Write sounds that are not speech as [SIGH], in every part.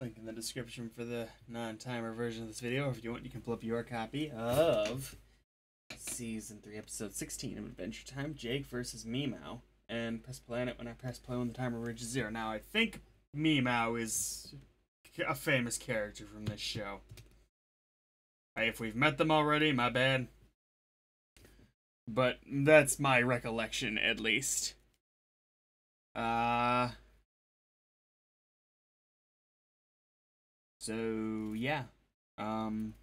Link in the description for the non-timer version of this video. Or if you want, you can pull up your copy of season three, episode sixteen of Adventure Time: Jake versus Me-Mow. And press it when I press play when the timer reaches zero. Now, I think Me-Mow is a famous character from this show. If we've met them already, my bad. But that's my recollection, at least. Uh. So yeah, um,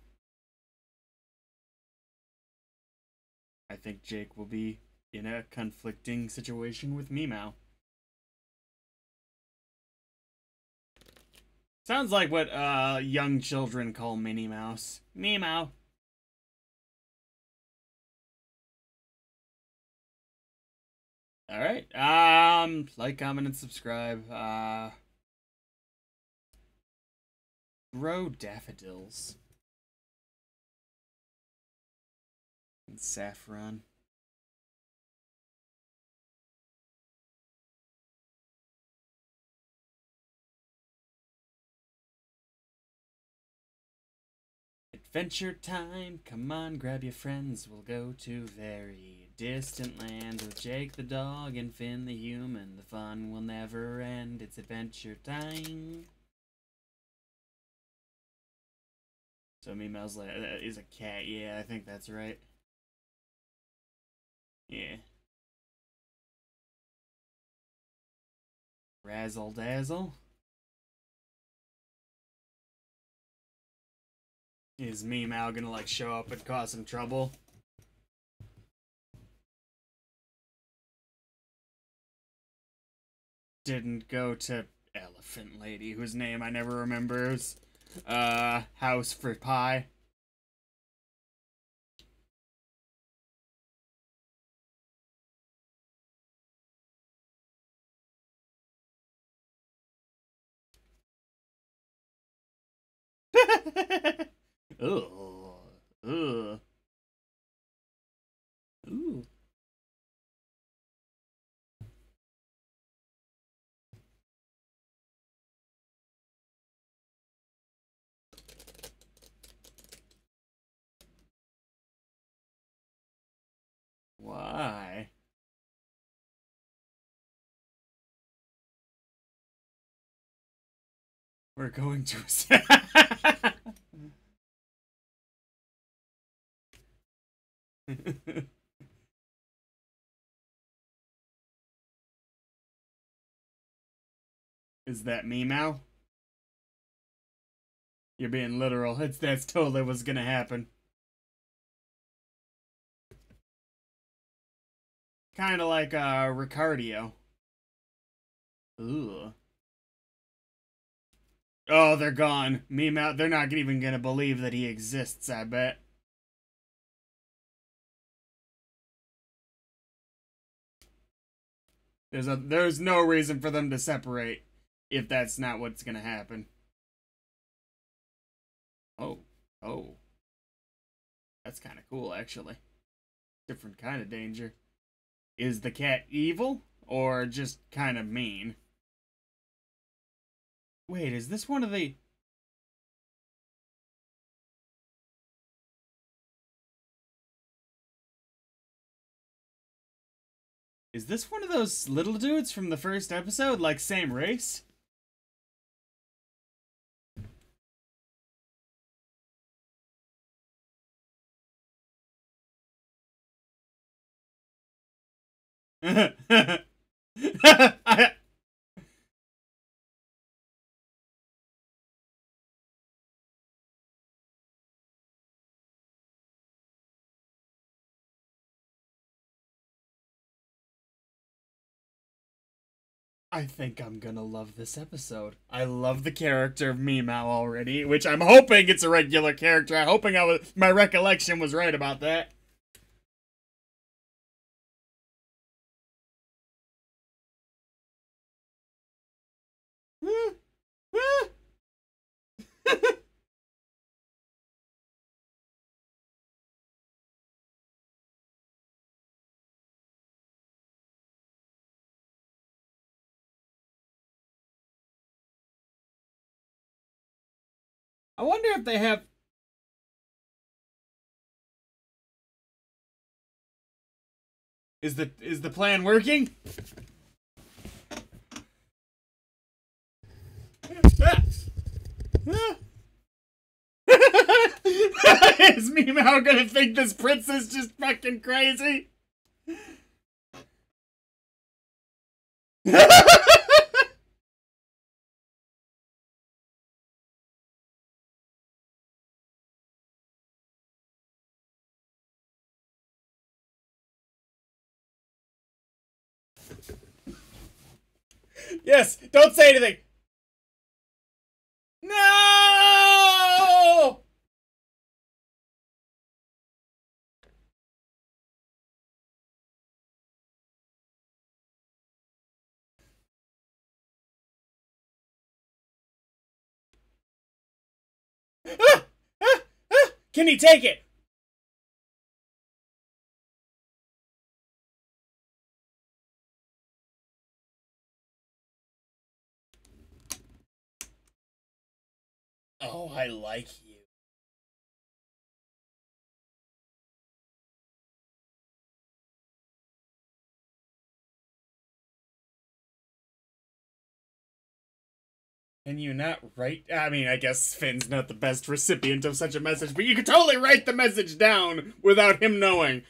I think Jake will be in a conflicting situation with Me-Mow. Sounds like what uh young children call Minnie Mouse. Me-Mow. All right. Um, like, comment, and subscribe. Uh. Grow daffodils. And saffron. Adventure time, come on, grab your friends. We'll go to very distant lands with Jake the dog and Finn the human. The fun will never end. It's adventure time. So Me-Mow's like uh, is a cat. Yeah, I think that's right. Yeah. Razzle dazzle. Is Me-Mow gonna like show up and cause some trouble? Didn't go to Elephant Lady, whose name I never remembers uh, house for pie. [LAUGHS] Ooh. Ooh. Ooh. We're going to. [LAUGHS] Is that me, Mal? You're being literal. It's that's totally what's gonna happen. Kind of like uh, Ricardio. Ooh. Oh, they're gone. Me-Mow. They're not even gonna believe that he exists. I bet. There's a there's no reason for them to separate if that's not what's gonna happen. Oh, oh, that's kind of cool actually. Different kind of danger. Is the cat evil or just kind of mean? Wait, is this one of the... Is this one of those little dudes from the first episode, like same race? [LAUGHS] I, think I'm gonna love this episode. I love the character of Me-Mow already, which I'm hoping it's a regular character. I'm hoping I was my recollection was right about that. I wonder if they have. Is the is the plan working? [LAUGHS] is Me-Mow gonna think this prince is just fucking crazy? [LAUGHS] yes, don't say anything. No! Ah! Ah! Ah! Can he take it? Oh, I like you. Can you not write? I mean, I guess Finn's not the best recipient of such a message, but you could totally write the message down without him knowing.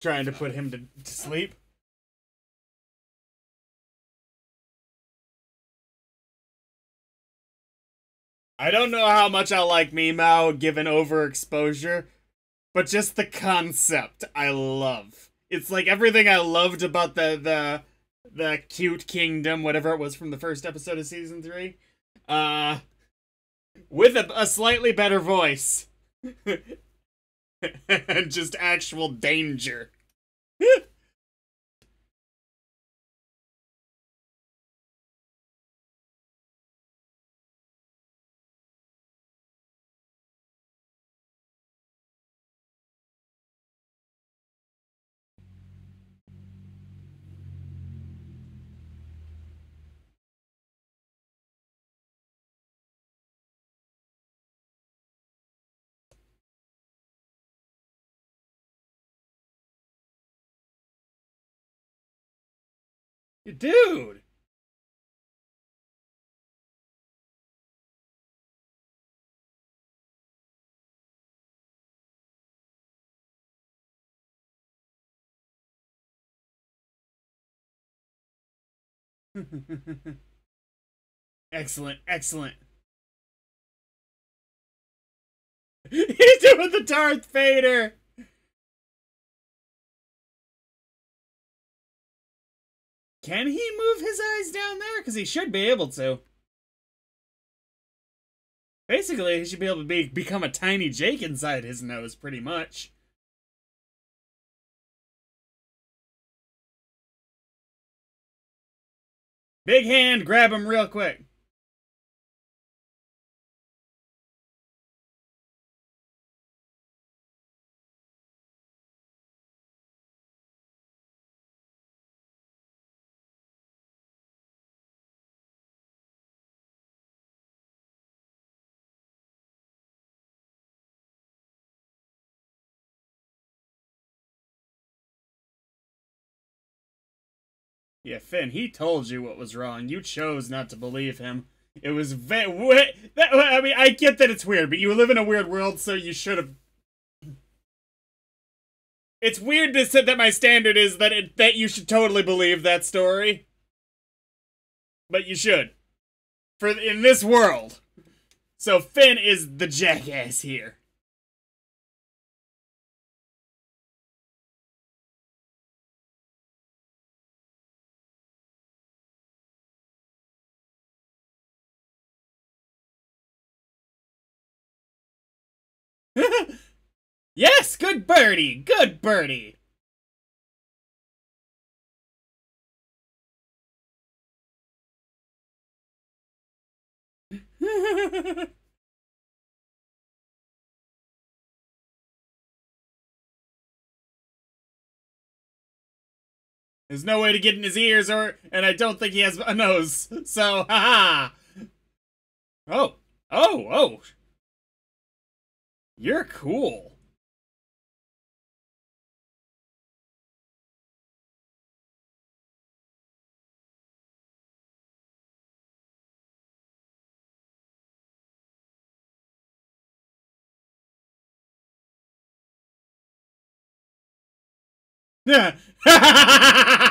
Trying to put him to, to sleep. I don't know how much I like Me-Mow given overexposure, but just the concept I love. It's like everything I loved about the the the cute kingdom, whatever it was from the first episode of season three. Uh with a, a slightly better voice. [LAUGHS] and [LAUGHS] just actual danger. [LAUGHS] Dude! [LAUGHS] excellent, excellent. [LAUGHS] He's doing the Darth Vader! Can he move his eyes down there? Because he should be able to. Basically, he should be able to be, become a tiny Jake inside his nose, pretty much. Big hand, grab him real quick. Yeah, Finn, he told you what was wrong. You chose not to believe him. It was ve- that, I mean, I get that it's weird, but you live in a weird world, so you should have. It's weird to say that my standard is that it, that you should totally believe that story, but you should. For in this world, so Finn is the jackass here. [LAUGHS] yes, good birdie, good birdie. [LAUGHS] There's no way to get in his ears, or and I don't think he has a nose. So, haha. Oh, oh, oh. You're cool. Yeah. [LAUGHS] [LAUGHS]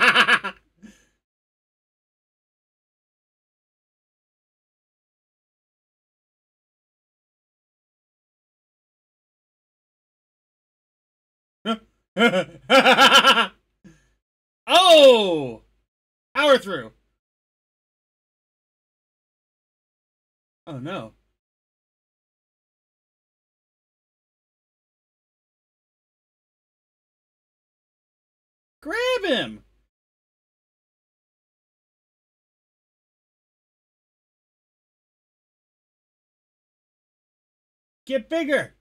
[LAUGHS] oh! Power through. Oh no. Grab him! Get bigger!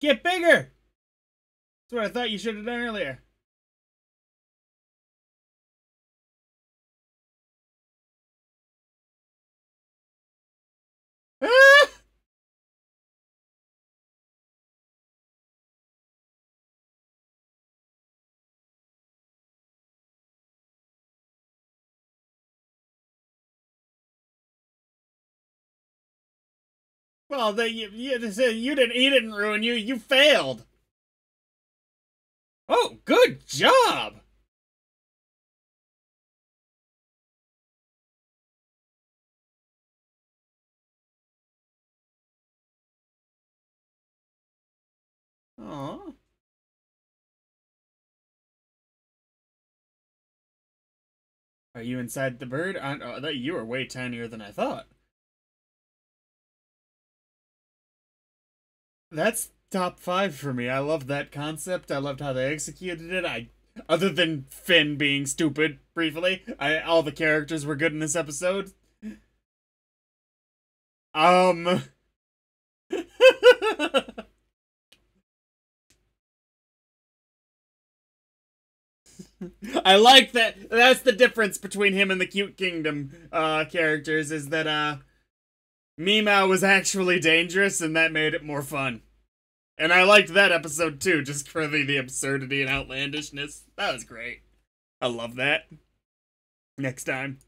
Get bigger! That's what I thought you should have done earlier. [LAUGHS] Well, the, you, you, you didn't. He didn't ruin you. You failed. Oh, good job! Aww. Are you inside the bird? I, uh, you are way tinier than I thought. That's top five for me. I love that concept. I loved how they executed it. I, other than Finn being stupid briefly, I all the characters were good in this episode. Um. [LAUGHS] I like that. That's the difference between him and the Cute Kingdom uh, characters is that uh, Me-Mow was actually dangerous, and that made it more fun. And I liked that episode too, just for the, the absurdity and outlandishness. That was great. I love that. Next time.